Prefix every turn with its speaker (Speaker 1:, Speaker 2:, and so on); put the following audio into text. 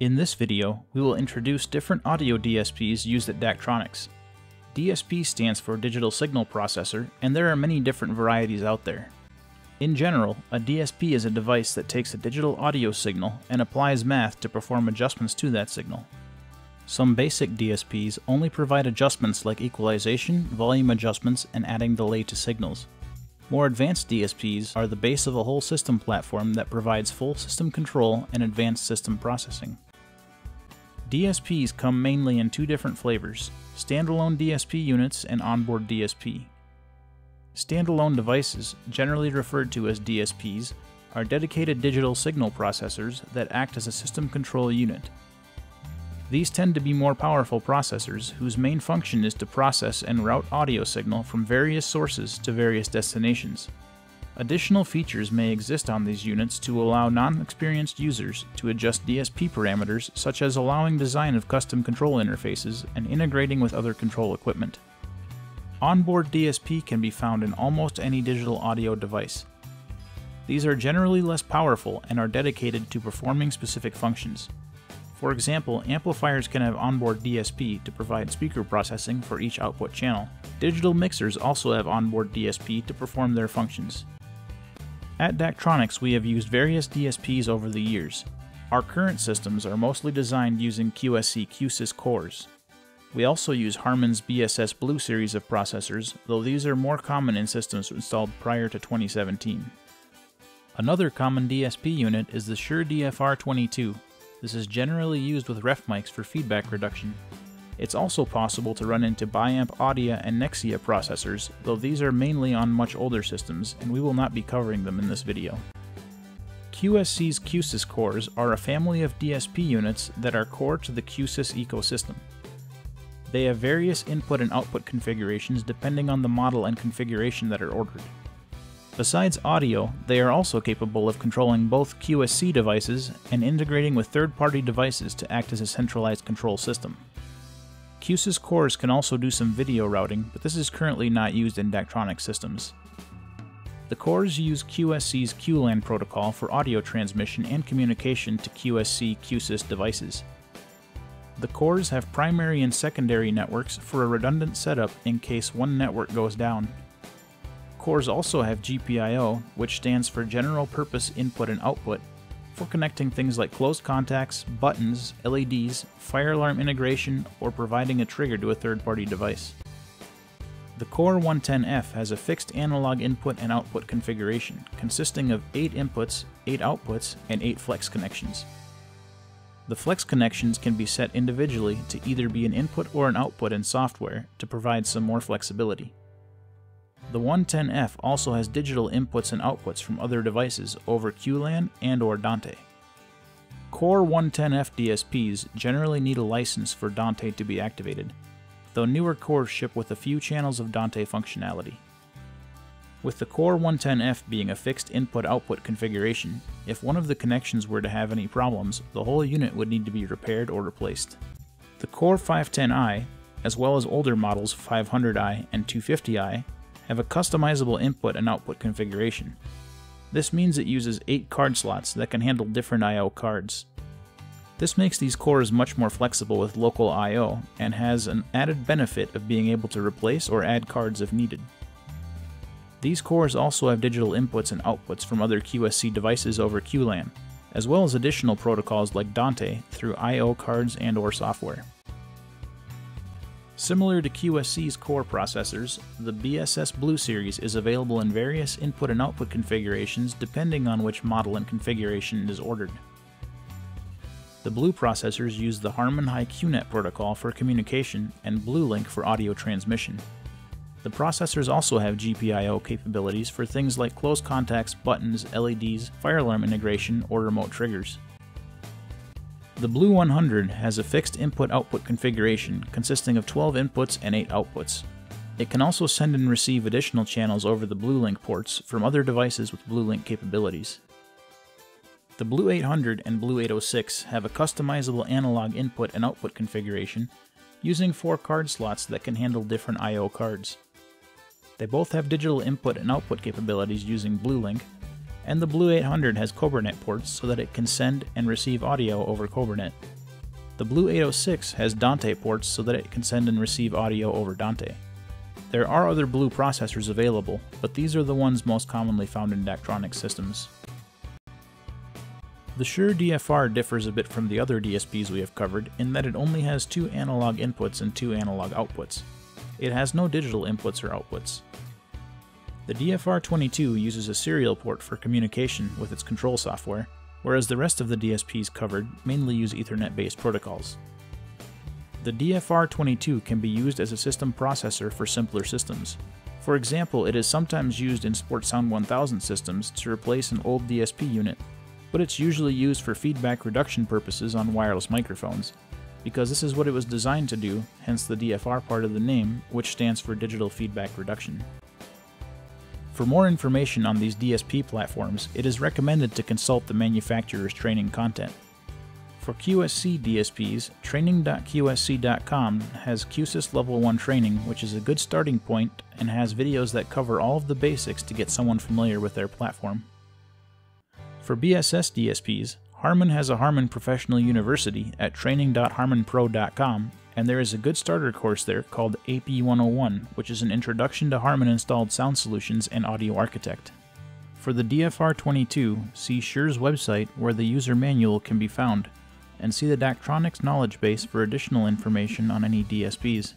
Speaker 1: In this video, we will introduce different audio DSPs used at Daktronics. DSP stands for Digital Signal Processor, and there are many different varieties out there. In general, a DSP is a device that takes a digital audio signal and applies math to perform adjustments to that signal. Some basic DSPs only provide adjustments like equalization, volume adjustments, and adding delay to signals. More advanced DSPs are the base of a whole system platform that provides full system control and advanced system processing. DSPs come mainly in two different flavors, standalone DSP units and onboard DSP. Standalone devices, generally referred to as DSPs, are dedicated digital signal processors that act as a system control unit. These tend to be more powerful processors whose main function is to process and route audio signal from various sources to various destinations. Additional features may exist on these units to allow non-experienced users to adjust DSP parameters such as allowing design of custom control interfaces and integrating with other control equipment. Onboard DSP can be found in almost any digital audio device. These are generally less powerful and are dedicated to performing specific functions. For example, amplifiers can have onboard DSP to provide speaker processing for each output channel. Digital mixers also have onboard DSP to perform their functions. At Daktronics, we have used various DSPs over the years. Our current systems are mostly designed using QSC QSYS cores. We also use Harman's BSS Blue series of processors, though these are more common in systems installed prior to 2017. Another common DSP unit is the Shure DFR22. This is generally used with ref mics for feedback reduction. It's also possible to run into Biamp Audia and Nexia processors, though these are mainly on much older systems, and we will not be covering them in this video. QSC's QSYS cores are a family of DSP units that are core to the QSYS ecosystem. They have various input and output configurations depending on the model and configuration that are ordered. Besides audio, they are also capable of controlling both QSC devices and integrating with third-party devices to act as a centralized control system. QSYS cores can also do some video routing, but this is currently not used in Daktronics systems. The cores use QSC's QLAN protocol for audio transmission and communication to QSC QSYS devices. The cores have primary and secondary networks for a redundant setup in case one network goes down. Cores also have GPIO, which stands for General Purpose Input and Output, for connecting things like closed contacts, buttons, LEDs, fire alarm integration, or providing a trigger to a third-party device. The Core 110F has a fixed analog input and output configuration, consisting of 8 inputs, 8 outputs, and 8 flex connections. The flex connections can be set individually to either be an input or an output in software to provide some more flexibility. The 110F also has digital inputs and outputs from other devices over QLAN and or Dante. Core 110F DSPs generally need a license for Dante to be activated, though newer cores ship with a few channels of Dante functionality. With the Core 110F being a fixed input-output configuration, if one of the connections were to have any problems, the whole unit would need to be repaired or replaced. The Core 510i, as well as older models 500i and 250i, have a customizable input and output configuration. This means it uses 8 card slots that can handle different I.O. cards. This makes these cores much more flexible with local I.O. and has an added benefit of being able to replace or add cards if needed. These cores also have digital inputs and outputs from other QSC devices over QLAN, as well as additional protocols like Dante through I.O. cards and or software. Similar to QSC's core processors, the BSS Blue series is available in various input and output configurations depending on which model and configuration is ordered. The Blue processors use the Harman HiQnet protocol for communication and BlueLink for audio transmission. The processors also have GPIO capabilities for things like close contacts, buttons, LEDs, fire alarm integration, or remote triggers. The Blue 100 has a fixed input-output configuration consisting of 12 inputs and 8 outputs. It can also send and receive additional channels over the BlueLink ports from other devices with BlueLink capabilities. The Blue 800 and Blue 806 have a customizable analog input and output configuration using four card slots that can handle different I.O. cards. They both have digital input and output capabilities using BlueLink, And the Blue 800 has CobraNet ports so that it can send and receive audio over CobraNet. The Blue 806 has Dante ports so that it can send and receive audio over Dante. There are other Blue processors available, but these are the ones most commonly found in Daktronics systems. The Shure DFR differs a bit from the other DSPs we have covered in that it only has two analog inputs and two analog outputs. It has no digital inputs or outputs. The DFR22 uses a serial port for communication with its control software, whereas the rest of the DSPs covered mainly use Ethernet-based protocols. The DFR22 can be used as a system processor for simpler systems. For example, it is sometimes used in SportSound 1000 systems to replace an old DSP unit, but it's usually used for feedback reduction purposes on wireless microphones, because this is what it was designed to do, hence the DFR part of the name, which stands for Digital Feedback Reduction. For more information on these DSP platforms, it is recommended to consult the manufacturer's training content. For QSC DSPs, training.qsc.com has QSYS Level 1 training, which is a good starting point and has videos that cover all of the basics to get someone familiar with their platform. For BSS DSPs, Harman has a Harman Professional University at training.harmanpro.com and there is a good starter course there called AP 101, which is an introduction to Harman installed sound solutions and Audio Architect. For the DFR22, see Shure's website where the user manual can be found, and see the Daktronics knowledge base for additional information on any DSPs.